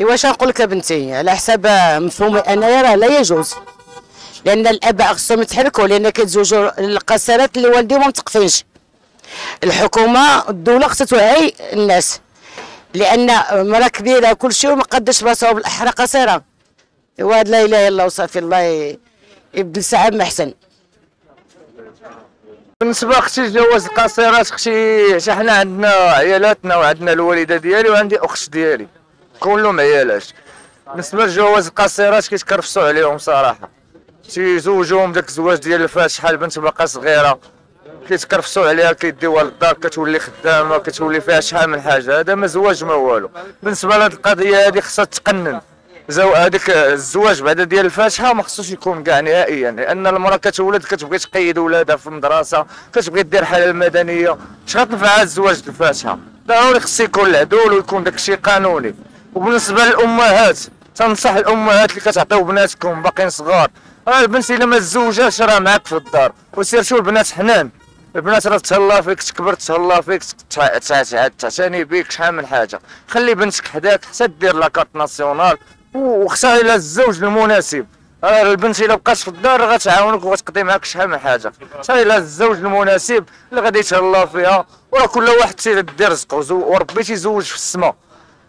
واش نقول لك بنتي؟ على حساب مفهومي أنايا راه لا يجوز. لأن الاباء خصهم يتحركوا لأن كيتزوجوا القصيرات اللي والديهم ما متقفينش. الحكومة الدولة خصها توعي الناس. لأن مراه كبيرة كل شيء وما قدش راسها بالأحرى قصيرة. وهاد لا إله إلا الله وصافي الله يبدل ساعه ما أحسن. بالنسبة أختي جواز القصيرات أختي حنا عندنا عيالاتنا وعندنا الوالدة ديالي وعندي أخت ديالي. كلهم عيالات بالنسبة لجواز القصيرات كيتكرفسوا عليهم صراحة. تيزوجوهم داك الزواج ديال الفاتحه البنت باقا صغيرة. كيتكرفسوا عليها كيديوها للدار كتولي خدامة كتولي فيها شحال من حاجة. هذا ما زواج ما والو. بالنسبة لهاد القضية هذه خصها تقنن. زو هذاك الزواج بعد ديال الفاتحه ما خصوش يكون كاع نهائيا. لأن المرأة كتولد كتبغي تقيد ولادها في المدرسة كتبغي دير حالة المدنية. اش غتنفعها الزواج الفاتحه ضروري خص يكون العدول ويكون داك الشيء قانوني. وبالنسبة للأمهات تنصح الأمهات اللي كتعطيو بناتكم باقيين صغار. راه البنت إلا ما تزوجاش راه معاك في الدار وسيرتو البنات حنان. البنات راه تهلا فيك تكبر تهلا فيك تعتني بك شحال من حاجة. خلي بنتك حداك حتى دير la carte nationale وخصها إلى الزوج المناسب. راه البنت إلا بقات في الدار غتعاونك وغتقضي معاك شحال من حاجة. خصها إلى الزوج المناسب اللي غادي يتهلا فيها وراه كل واحد تيدير رزقه وربي تيزوج في السماء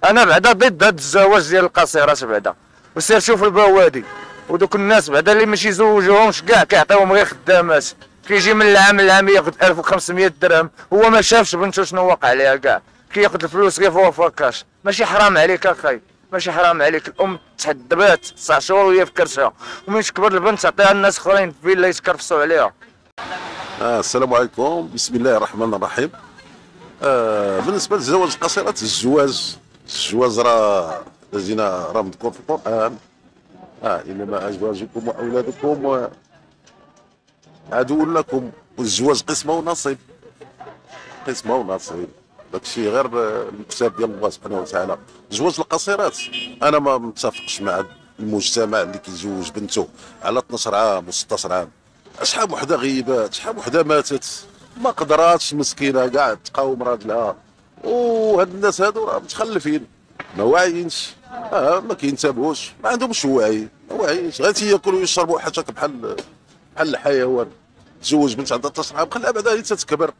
أنا بعدا ضد هذا الزواج ديال القصيرات بعدا. وسير شوف البوادي. ودوك الناس بعدا اللي ماشي يزوجوهمش كاع كيعطيوهم غير خدامات. كيجي من العام للعام ياخذ 1500 درهم. هو ما شافش بنته شنو واقع عليها كاع. كياخذ الفلوس غير فوق فكاش ماشي حرام عليك أخي. ماشي حرام عليك. الأم تحدبات تسع شهور وهي في كرشها. ومن تكبر البنت تعطيها الناس أخرين في فيلا يتكرفسوا عليها. آه السلام عليكم. بسم الله الرحمن الرحيم. آه بالنسبة لزواج القصيرات الزواج الزواج راه مذكور في القرآن. آه إنما أزواجكم وأولادكم عدو لكم. والزواج قسمة ونصيب. قسمة ونصيب. داكشي غير المكتاب ديال الله سبحانه وتعالى. زواج القصيرات أنا ما متفقش مع المجتمع اللي كيزوج بنته على 12 عام و16 عام. شحال وحدة غيبات شحال وحدة ماتت. ما قدراتش مسكينة كاع تقاوم راجلها وهاد الناس هادو راه متخلفين. ما واعيينش. آه ما كينتبهوش ما عندهمش وعي. ما واعيينش. غير تياكلوا ويشربوا حاجة بحال بحال الحيوان. تزوج بنت عندها 12 عام خليها بعدا هي تتكبر.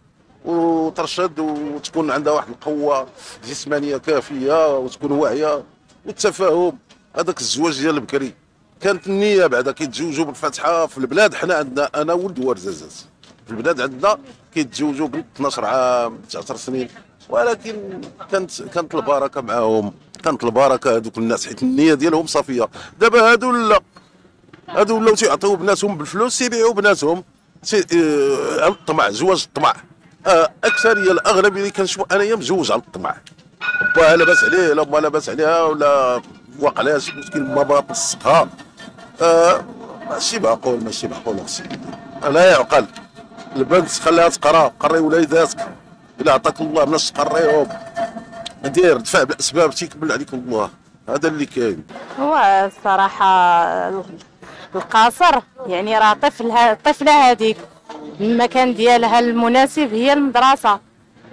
وترشد وتكون عندها واحد القوة جسمانية كافية وتكون واعية والتفاهم. هذاك الزواج ديال البكري. كانت النية بعدا كيتزوجوا بالفاتحة في البلاد. حنا عندنا أنا ولد ورزازات في البلاد عندنا كيتزوجوا بنت 12 عام 10 سنين. ولكن كانت كانت البركة معاهم. كانت البركة هذوك الناس حيت النية ديالهم صافية. دابا هادو لا. هادو ولاو تيعطيو بناتهم بالفلوس تيبيعوا بناتهم. آه الطمع زواج الطمع. آه أكثرية الاغلبيه اللي كنشوف أنايا مزوج على الطمع. با لاباس عليه لا ما لاباس عليها ولا شي مشكل ما بتصقها آه ماشي معقول ماشي معقول أختي لا يعقل. البنت خليها تقرا قري وليداتك. إلا عطاك الله الناس تقريهم دير دفع بالاسباب تيكمل عليك الله. هذا اللي كاين. هو الصراحة القاصر يعني راه طفل الطفله هذيك المكان ديالها المناسب هي المدرسة.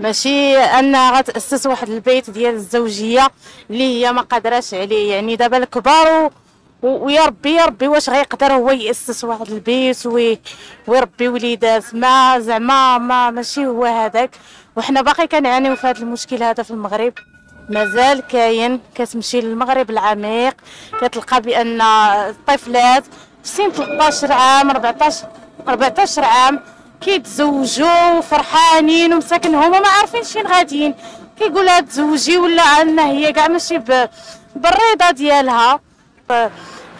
ماشي انها غتأسس واحد البيت ديال الزوجية اللي هي ما قادراش عليه. يعني دابا الكبار ويا ربي يا ربي واش غيقدر هو يأسس واحد البيت ويربي وليدات؟ ما زعما ما ماشي هو هذاك. وحنا باقي كنعانيو في هذا المشكل هذا في المغرب. مازال كاين كتمشي للمغرب العميق كتلقى بأن الطفلات في سن 13 عام 14 14 عام كيتزوجوا فرحانين ومساكن. هما ما عارفين شين غاديين. كيقول لها تزوجي ولا عندنا هي كاع ماشي بالرضا ديالها.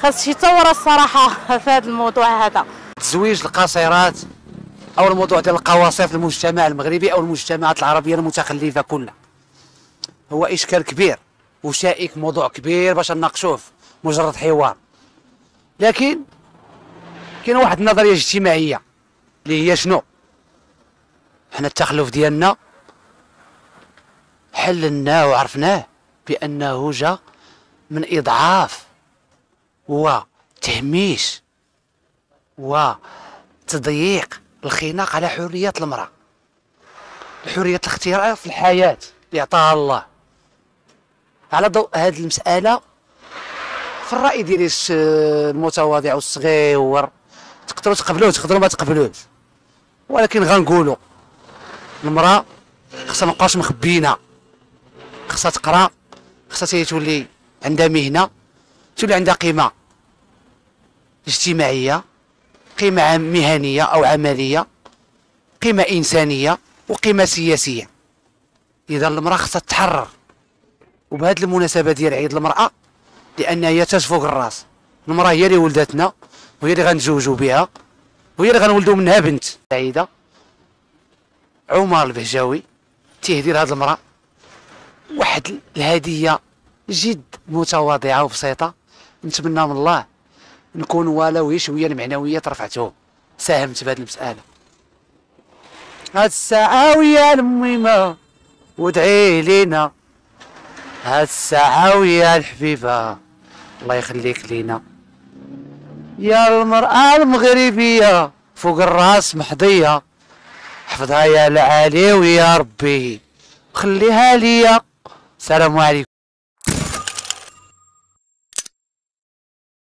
خاص شي ثوره الصراحة في هذا الموضوع هذا. تزويج القاصرات أو الموضوع ديال القواصر في المجتمع المغربي أو المجتمعات العربية المتخلفة كلها. هو إشكال كبير وشائك موضوع كبير باش نناقشوه مجرد حوار. لكن كاين واحد النظرية اجتماعية اللي هي شنو؟ حنا التخلف ديالنا حللناه وعرفناه بأنه جا من إضعاف وتهميش وتضييق الخناق على حرية المرأة. حرية الاختيار في الحياة اللي عطاها الله. على ضوء هذه المسألة في الرأي ديالي المتواضع والصغير تقدروا تقبلوه تقدروا ما تقبلوش ولكن غنقولوا المرأة خصها ما نبقاوش مخبينا. خصها تقرأ خصها تولي عندها مهنة. تولي عندها قيمة اجتماعية قيمة مهنية أو عملية قيمة إنسانية وقيمة سياسية. إذا المرأة خصها تتحرر وبهذه المناسبة ديال عيد المرأة لأن هي تاج فوق الرأس. المرأة هي اللي ولدتنا وهي اللي غنتزوجوا بها وهي اللي غنولدوا منها بنت. سعيدة. عمر البهجاوي تيهدي لهذه المرأة. واحد الهدية جد متواضعة وبسيطة. نتمنى من الله نكون ولو شوية المعنويات رفعته ساهمت بهذه المسألة. هاد الساعة ويا الميمه وادعي لينا. هاد الساعة ويا الحبيبة الله يخليك لينا. يا المرأة المغربية فوق الراس محضية. حفظها يا العالي ويا ربي. خليها ليا. السلام عليكم.